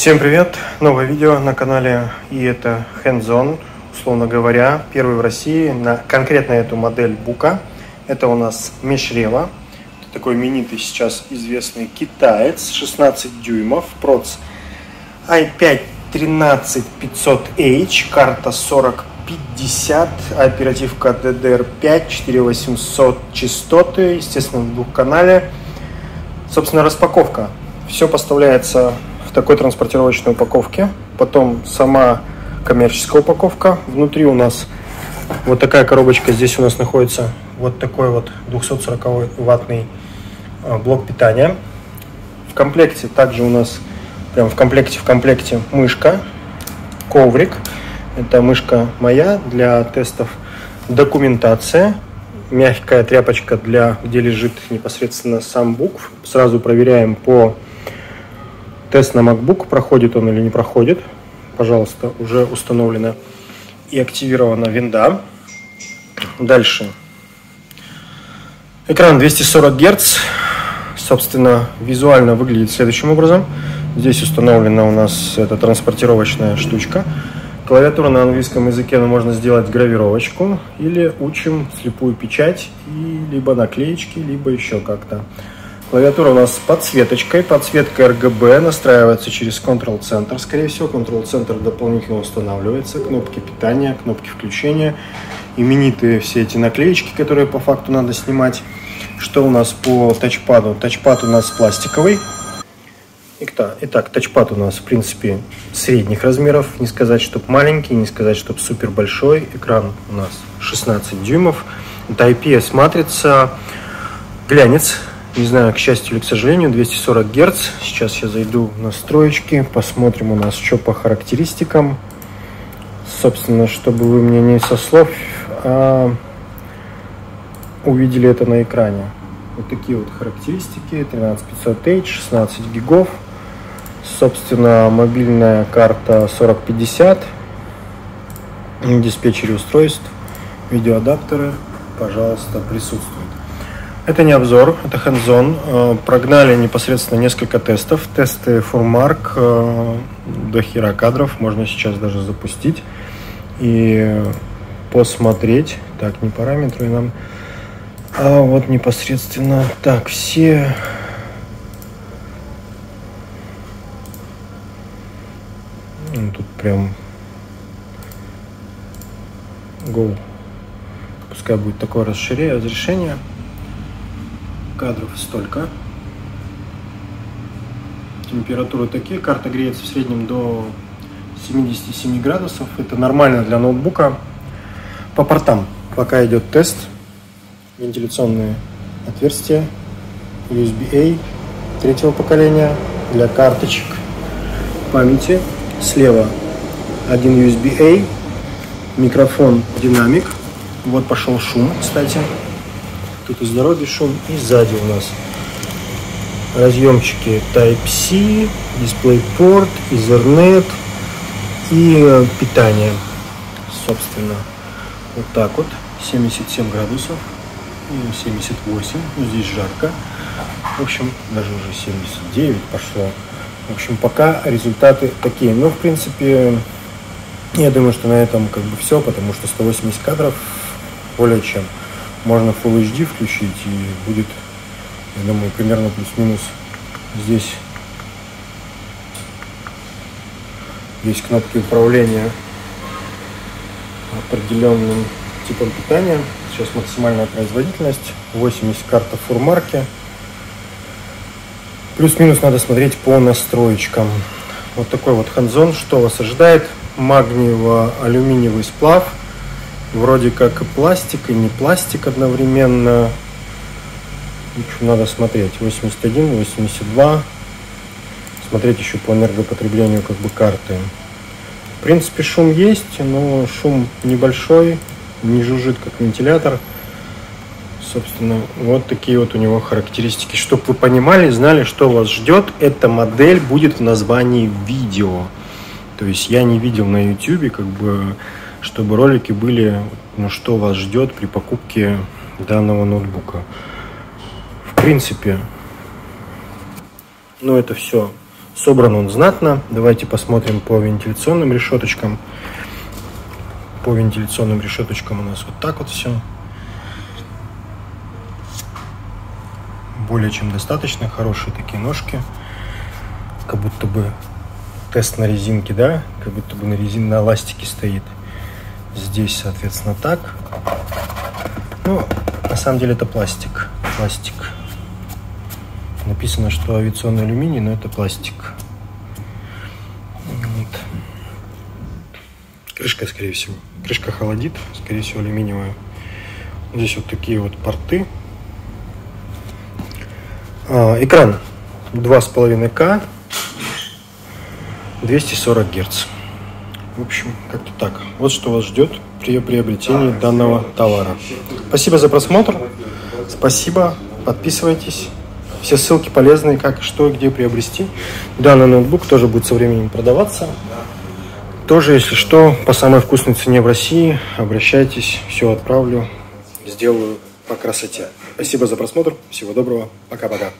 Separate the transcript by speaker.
Speaker 1: Всем привет! Новое видео на канале и это Hands-On, условно говоря, первый в России на конкретно эту модель Бука. Это у нас Мешрева, такой именитый сейчас известный китаец, 16 дюймов, проц i5 13500H, карта 4050, оперативка DDR5, 4800 частоты, естественно, в двухканале. Собственно, распаковка. Все поставляется в такой транспортировочной упаковке. Потом сама коммерческая упаковка. Внутри у нас вот такая коробочка. Здесь у нас находится вот такой вот 240 ваттный а, блок питания. В комплекте также у нас, прям в комплекте, в комплекте мышка, коврик. Это мышка моя для тестов. Документация, мягкая тряпочка, для, где лежит непосредственно сам букв. Сразу проверяем по Тест на MacBook, проходит он или не проходит. Пожалуйста, уже установлена и активирована винда. Дальше. Экран 240 Гц. Собственно, визуально выглядит следующим образом. Здесь установлена у нас эта транспортировочная штучка. Клавиатура на английском языке, но можно сделать гравировочку или учим слепую печать, и либо наклеечки, либо еще как-то. Клавиатура у нас с подсветочкой. Подсветка RGB настраивается через Control Center. Скорее всего, Control Center дополнительно устанавливается. Кнопки питания, кнопки включения. Именитые все эти наклеечки, которые по факту надо снимать. Что у нас по тачпаду? Тачпад у нас пластиковый. Итак, тачпад у нас, в принципе, средних размеров. Не сказать, чтобы маленький, не сказать, чтобы супер большой. Экран у нас 16 дюймов. Это IPS-матрица. Глянец не знаю, к счастью или к сожалению, 240 Гц. Сейчас я зайду в настроечки, посмотрим у нас, что по характеристикам. Собственно, чтобы вы мне не со слов, а увидели это на экране. Вот такие вот характеристики. 13500H, 16 гигов. Собственно, мобильная карта 4050. Диспетчеры устройств, видеоадаптеры, пожалуйста, присутствуют. Это не обзор, это hands-on. Э, прогнали непосредственно несколько тестов. Тесты Фурмарк, э, до хера кадров, можно сейчас даже запустить и посмотреть. Так, не параметры нам, а вот непосредственно. Так, все ну, Тут прям Go. Пускай будет такое расширение, разрешение кадров столько. Температуры такие. Карта греется в среднем до 77 градусов. Это нормально для ноутбука. По портам пока идет тест. Вентиляционные отверстия. USB-A третьего поколения для карточек памяти. Слева один USB-A, микрофон динамик. Вот пошел шум, кстати тут и здоровье шум, и сзади у нас разъемчики Type-C, DisplayPort, Ethernet и э, питание, собственно, вот так вот, 77 градусов, и 78, ну, здесь жарко, в общем, даже уже 79 пошло. В общем, пока результаты такие. Но, в принципе, я думаю, что на этом как бы все, потому что 180 кадров более чем можно Full HD включить и будет, я думаю, примерно плюс-минус здесь есть кнопки управления определенным типом питания. Сейчас максимальная производительность, 80 карта фурмарки. Плюс-минус надо смотреть по настроечкам. Вот такой вот ханзон, что вас ожидает. Магниево-алюминиевый сплав – вроде как и пластик, и не пластик одновременно. В надо смотреть. 81, 82. Смотреть еще по энергопотреблению как бы карты. В принципе, шум есть, но шум небольшой, не жужжит как вентилятор. Собственно, вот такие вот у него характеристики. Чтобы вы понимали, знали, что вас ждет, эта модель будет в названии видео. То есть я не видел на YouTube как бы чтобы ролики были, ну, что вас ждет при покупке данного ноутбука. В принципе, ну, это все Собран он знатно. Давайте посмотрим по вентиляционным решеточкам. По вентиляционным решеточкам у нас вот так вот все. Более чем достаточно. Хорошие такие ножки. Как будто бы тест на резинке, да? Как будто бы на резине на эластике стоит. Здесь, соответственно, так. Ну, на самом деле это пластик. Пластик. Написано, что авиационный алюминий, но это пластик. Вот. Крышка, скорее всего. Крышка холодит, скорее всего, алюминиевая. Здесь вот такие вот порты. А, экран 2,5К, 240 Гц. В общем, как-то так. Вот что вас ждет при приобретении данного товара. Спасибо за просмотр. Спасибо. Подписывайтесь. Все ссылки полезные, как, что и где приобрести. Данный ноутбук тоже будет со временем продаваться. Тоже, если что, по самой вкусной цене в России, обращайтесь, все отправлю, сделаю по красоте. Спасибо за просмотр, всего доброго, пока-пока.